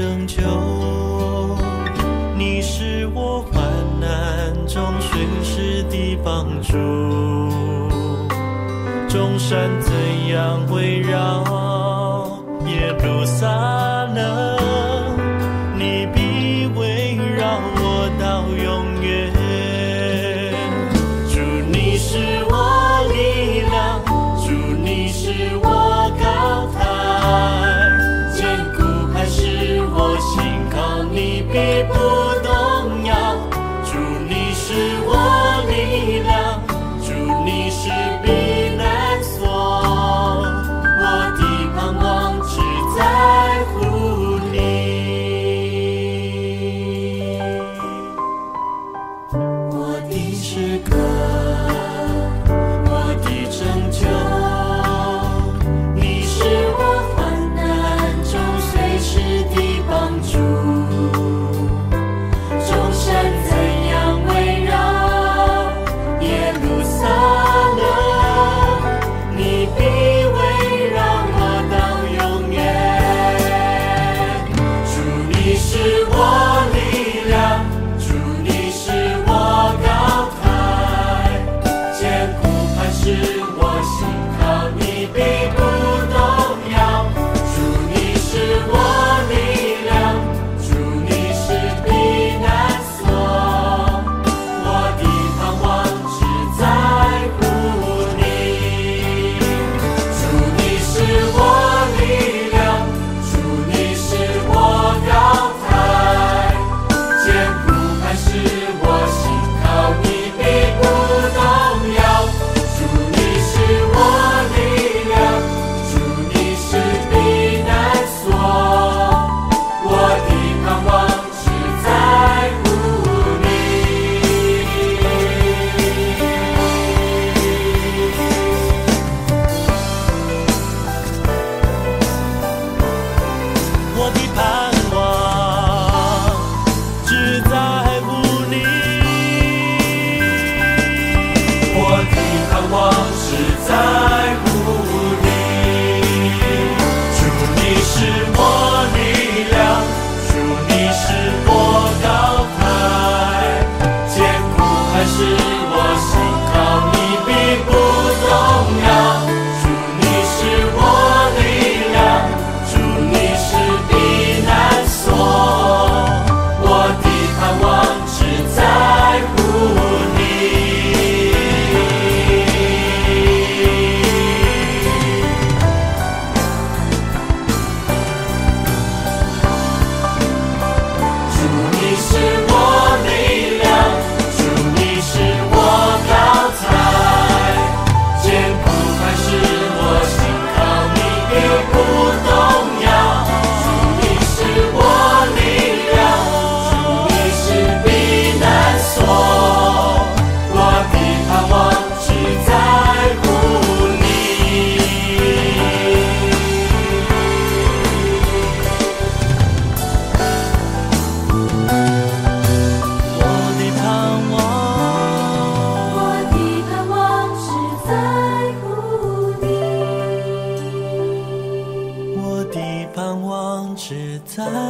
拯救。你是我患难中随时的帮助。众山怎样围绕耶路撒冷？people. 我心靠你，不动摇。主你是我力量，主你是避难所。我的盼望只在乎你。我的盼。one. time.